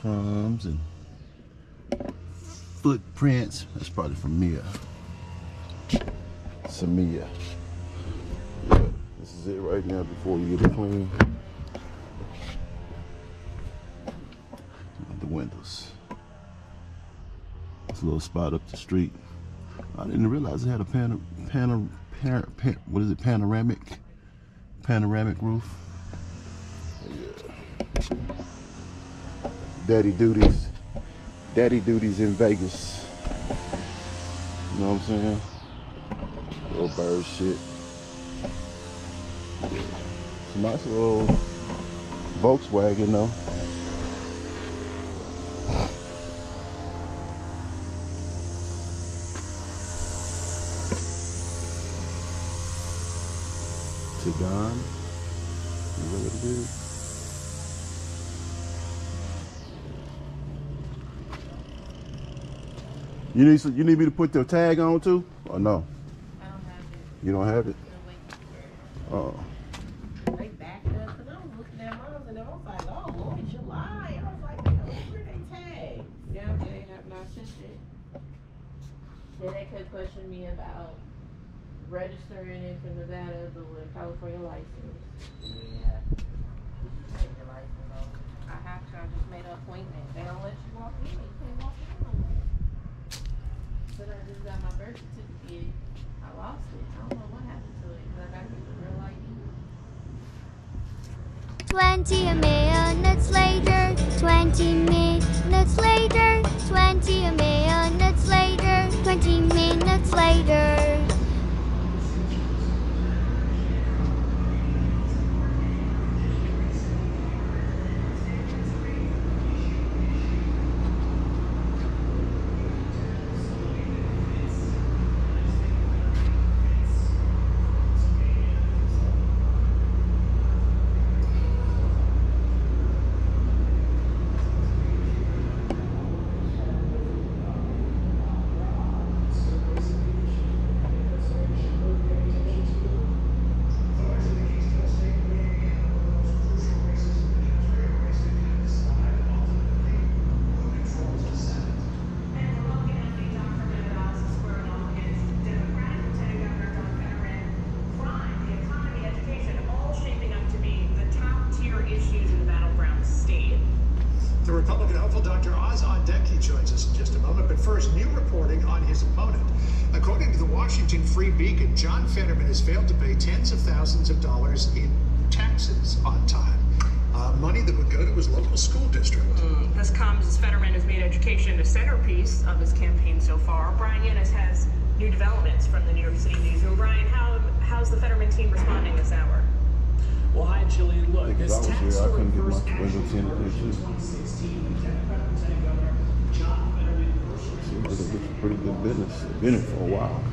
crumbs and footprints. That's probably from Mia. Samia. Yeah, this is it right now before you get it clean. The windows. This little spot up the street. I didn't realize it had a pan, pan, pan, pan what is it, panoramic, panoramic roof. Yeah. Daddy duties, daddy duties in Vegas. You know what I'm saying? Little bird shit. It's a nice little Volkswagen though. Tiguan. Is that what it is? You need some, you need me to put the tag on too, or no? I don't have it. You don't have it. Oh, They backed up because I was looking at mine and I was like, oh, Lord, July. I was like, where they tag? Yeah, they have not sent it. Then they kept questioning me about registering it for Nevada, but with a California license. Yeah. Take your license over. I have to, I just made an appointment. They don't let you walk in, you can't walk in But I just got my birth certificate. I lost it. I don't know what happened to it, but I got real ID. 20 minutes later, 20 minutes later, 20 minutes later, 20 minutes later. Dr. Oz on deck. He joins us in just a moment. But first, new reporting on his opponent. According to the Washington Free Beacon, John Fetterman has failed to pay tens of thousands of dollars in taxes on time. Uh, money that would go to his local school district. This comes as Fetterman has made education the centerpiece of his campaign so far. Bryan Llenas has new developments from the New York City newsroom. Brian, how how's the Fetterman team responding this hour? Well, hi, Jillian. Look, because this I was tax here, I couldn't get first my action window tinted plan and shit. 2016, Democratic Lieutenant Governor John Fetterman personally It's a it's a pretty good business. Been it for a while.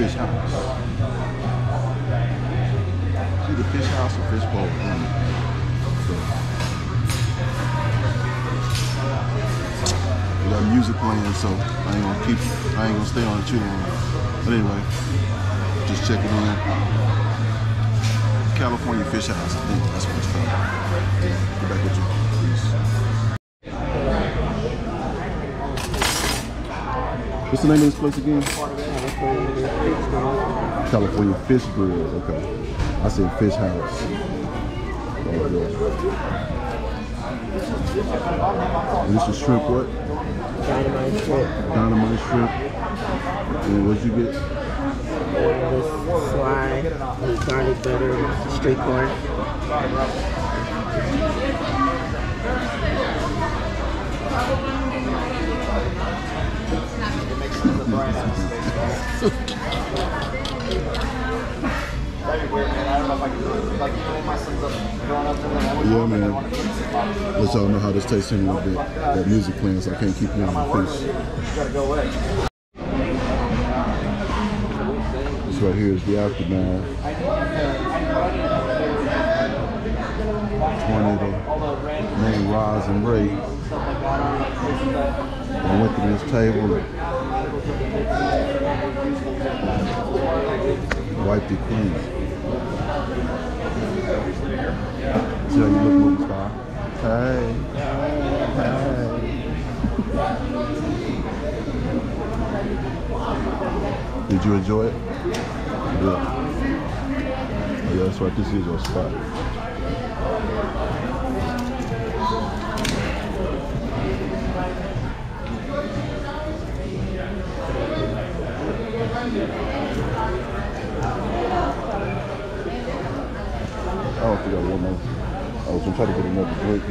fish house. See the fish house or fish bowl We got music playing, so I ain't gonna keep, I ain't gonna stay on it too long. But anyway, just check it on. California Fish House, I think that's what it's called. Get back with you, please. What's the name of this place again? California Fish Grill. Okay. I said Fish House. Oh, this is shrimp what? Dynamite shrimp. Dynamite shrimp. And what'd you get? This sly, garlic butter, street corn. Yeah, man. Let y'all know how this tastes in a bit. That music playing, so I can't keep you on my face. This right here is the aftermath. Tornado named Roz and Ray. I went to this table wiped it clean. See how you look, movie star? Hey. Hey. Did you enjoy it? Yeah. Yeah, that's right. This is your spot. I don't think I want no. Was gonna try to get another drink.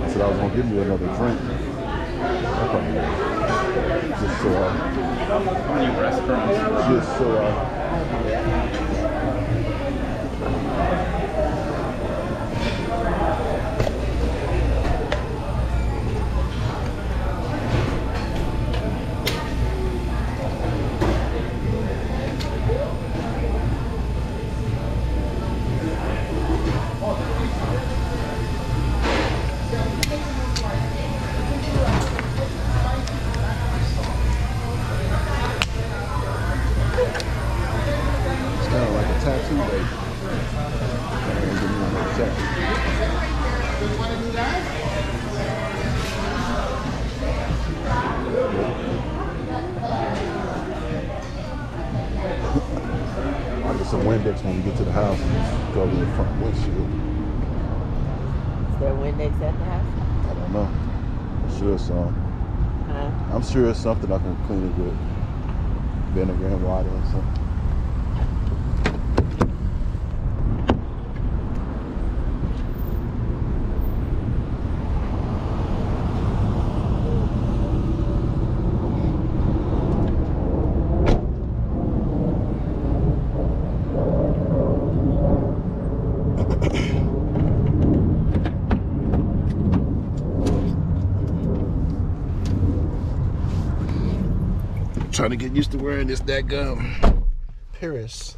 I said I was gonna give you another drink. Won't. Just so I. Just so I. I'll get some Windex when we get to the house and cover the front windshield. Is there Windex at the house? I don't know. I'm sure it's some. Huh? I'm sure it's something I can clean it with vinegar and water and something. Trying to get used to wearing this that gum Paris.